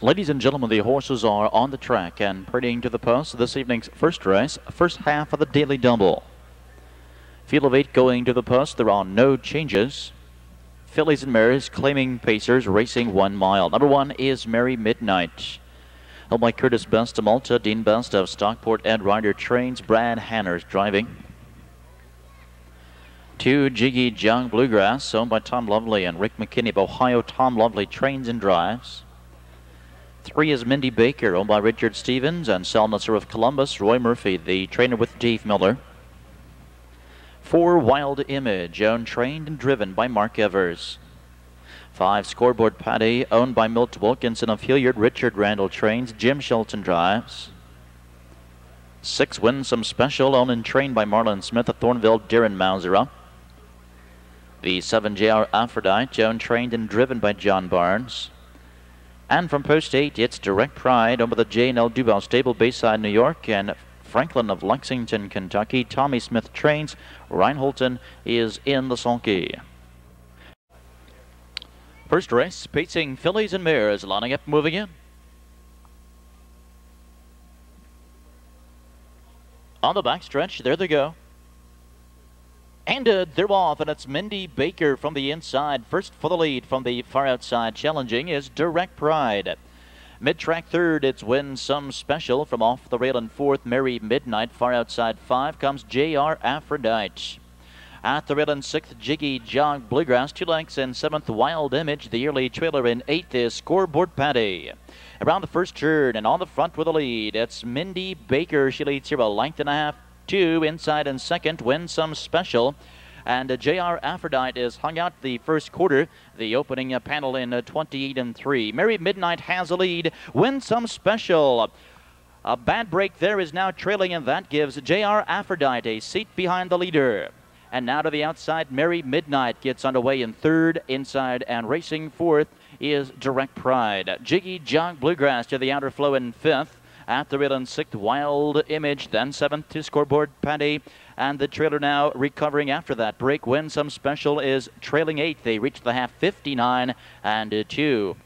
Ladies and gentlemen, the horses are on the track and parading to the post this evening's first race, first half of the daily double. Field of eight going to the post. There are no changes. Fillies and mares claiming pacers racing one mile. Number one is Merry Midnight. Held by Curtis Best of Malta, Dean Best of Stockport, Ed Ryder trains, Brad Hanners driving. Two, Jigejog Bluegrass, owned by Tom Lovely and Rick McKinney of Ohio. Tom Lovely trains and drives. Three is Mindy Baker, owned by Richard Stevens and Sal of Columbus. Roy Murphy, the trainer with Dave Miller. Four, Wild Image, owned, trained, and driven by Mark Evers. Five, Scoreboard Paddy, owned by Milt Wilkinson of Hilliard. Richard Randall trains. Jim Shelton drives. Six, Winsome Special, owned and trained by Marlon Smith of Thornville. Darren Mausera. The 7 JR Aphrodite, owned, trained, and driven by John Barnes. And from post 8, it's Direct Pride over the J&L Duval Stable, Bayside, New York, and Franklin of Lexington, Kentucky. Tommy Smith trains. Ryan Holton is in the sulky. First race, pacing fillies and mares, lining up, moving in. On the backstretch, there they go. And uh, they're off, and it's Mindy Baker from the inside. First for the lead from the far outside. Challenging is Direct Pride. Mid-track third, it's Winsome Special. From off the rail in fourth, Merry Midnight. Far outside five comes J.R. Aphrodite. At the rail in sixth, Jigejog Bluegrass. Two lengths in seventh, Wild Image. The early trailer in eighth is Scoreboard Patty. Around the first turn and on the front with the lead, it's Mindy Baker. She leads here a length and a half two inside and second. Winsome Special. And uh, J.R. Aphrodite is hung out the first quarter. The opening uh, panel in uh, 28 and 3. Merry Midnight has a lead. Winsome Special. A bad break there is now trailing, and that gives J.R. Aphrodite a seat behind the leader. And now to the outside, Merry Midnight gets underway in third, inside, and racing fourth is Direct Pride. Jigejog Bluegrass to the outer flow in fifth. At the rail in sixth, Wild Image. Then seventh to scoreboard, Paddy. And the trailer now recovering after that break. Winsome Special is trailing eighth. They reach the half 59 and two.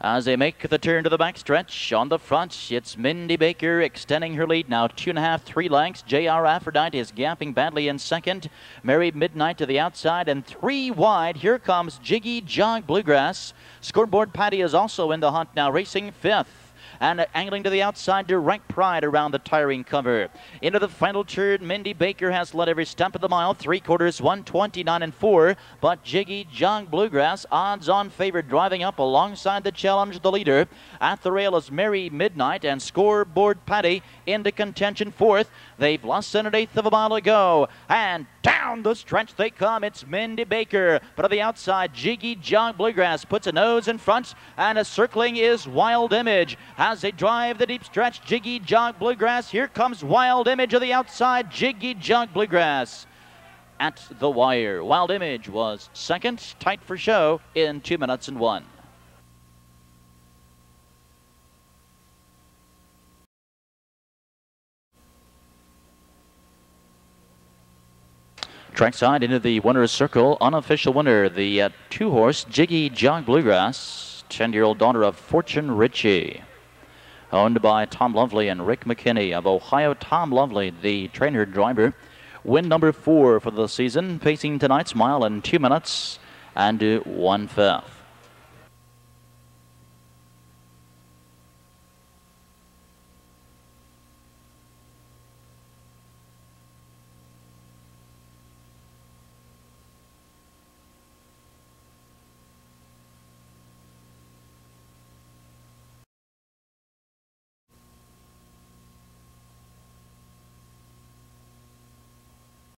As they make the turn to the backstretch on the front, it's Mindy Baker extending her lead now two and a half, three lengths. J.R. Aphrodite is gapping badly in second. Merry Midnight to the outside and three wide. Here comes Jigejog Bluegrass. Scoreboard Patty is also in the hunt now, racing fifth and angling to the outside, direct pride around the tiring cover. Into the final turn, Mindy Baker has led every step of the mile, three quarters, 129 and four. But Jigejog Bluegrass, odds on favorite, driving up alongside the challenge, the leader. At the rail is Merry Midnight and scoreboard Patty into contention fourth. They've lost an eighth of a mile ago. And down the stretch they come. It's Mindy Baker. But on the outside, Jigejog Bluegrass puts a nose in front. And a circling is Wild Image. As they drive the deep stretch, Jigejog Bluegrass. Here comes Wild Image of the outside, Jigejog Bluegrass. At the wire, Wild Image was second, tight for show in two minutes and one. Trackside into the winner's circle. Unofficial winner, the uh, two horse Jigejog Bluegrass, 10 year old daughter of Fortune Ritchie. Owned by Tom Lovely and Rick McKinney of Ohio. Tom Lovely, the trainer driver. Win number four for the season, pacing tonight's mile in two minutes and one fifth.